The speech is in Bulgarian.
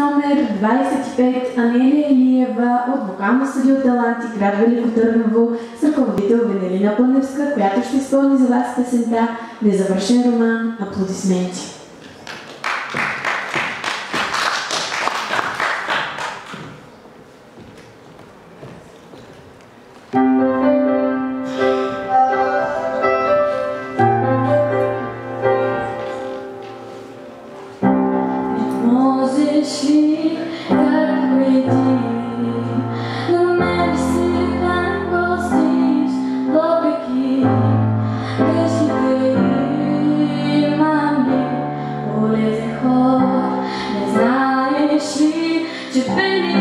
номер 25 Анелия Илиева от вокална студио Таланти, град Велико Търново, с ръководител Венелина Планевска, която ще изпълни за вас песента Незавършен роман. Аплодисменти! 后，那在一起，就被你。